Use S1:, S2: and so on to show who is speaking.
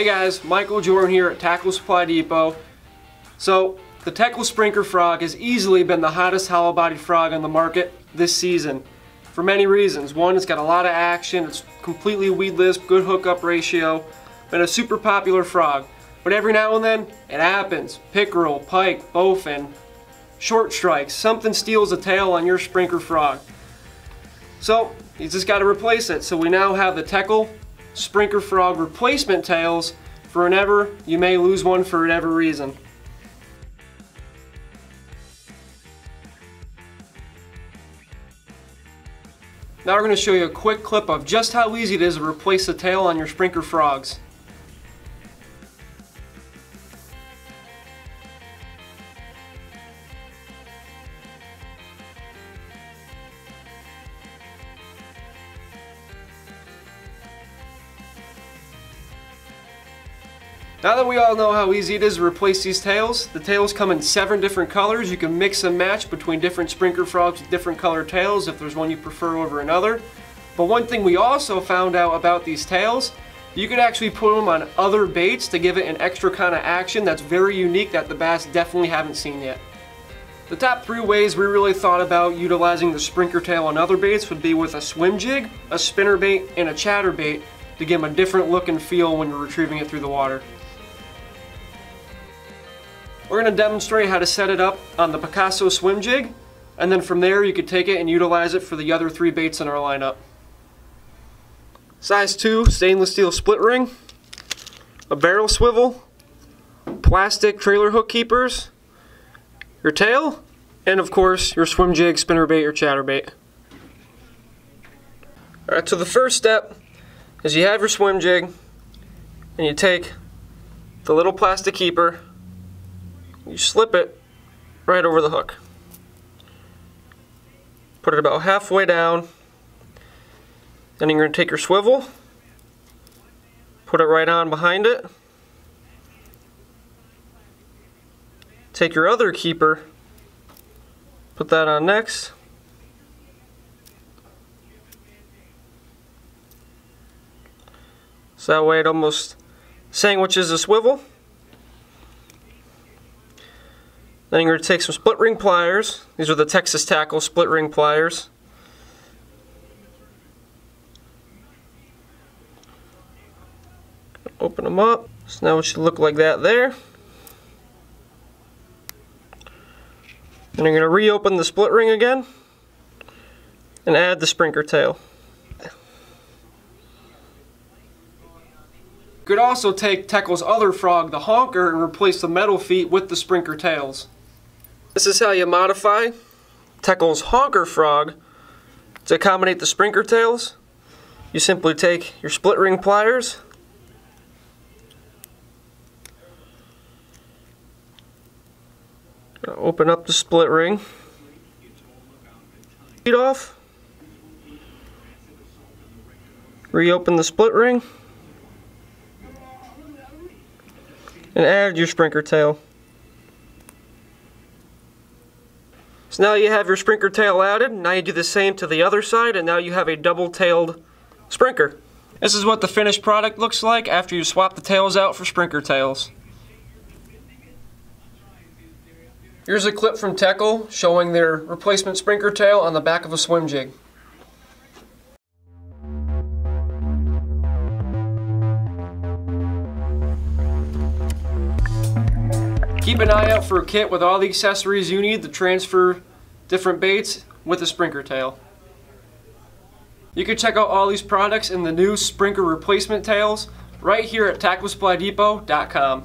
S1: Hey guys, Michael Jordan here at Tackle Supply Depot. So, the Teckel Sprinker Frog has easily been the hottest hollow-bodied frog on the market this season for many reasons. One, it's got a lot of action, it's completely weedless, good hookup ratio, been a super popular frog. But every now and then, it happens. Pickerel, pike, bowfin, short strikes, something steals a tail on your Sprinker Frog. So, you just got to replace it. So we now have the Teckel Sprinker Frog replacement tails for whenever you may lose one for whatever reason. Now we're going to show you a quick clip of just how easy it is to replace the tail on your Sprinker frogs. Now that we all know how easy it is to replace these tails, the tails come in seven different colors. You can mix and match between different Sprinker frogs with different color tails if there's one you prefer over another. But one thing we also found out about these tails, you could actually put them on other baits to give it an extra kind of action that's very unique that the bass definitely haven't seen yet. The top three ways we really thought about utilizing the Sprinker tail on other baits would be with a swim jig, a spinner bait, and a chatter bait to give them a different look and feel when you're retrieving it through the water. We're going to demonstrate how to set it up on the Picasso swim jig and then from there you could take it and utilize it for the other three baits in our lineup. Size 2 stainless steel split ring, a barrel swivel, plastic trailer hook keepers, your tail, and of course your swim jig, spinner bait, or chatter bait. Alright, so the first step is you have your swim jig and you take the little plastic keeper you slip it right over the hook. Put it about halfway down. Then you're going to take your swivel, put it right on behind it. Take your other keeper, put that on next. So that way it almost sandwiches the swivel. Then you're going to take some split ring pliers. These are the Texas Tackle split ring pliers. Open them up. So now it should look like that there. Then you're going to reopen the split ring again and add the Sprinker tail. You could also take Teckel's other frog, the honker, and replace the metal feet with the Sprinker tails. This is how you modify Teckel's honker frog to accommodate the Sprinker tails. You simply take your split ring pliers open up the split ring feet off reopen the split ring and add your Sprinker tail So now you have your Sprinker tail added. Now you do the same to the other side and now you have a double-tailed Sprinker. This is what the finished product looks like after you swap the tails out for Sprinker tails. Here's a clip from Teckel showing their replacement Sprinker tail on the back of a swim jig. Keep an eye out for a kit with all the accessories you need to transfer different baits with a Sprinker tail. You can check out all these products in the new Sprinker replacement tails right here at TackleSupplyDepot.com.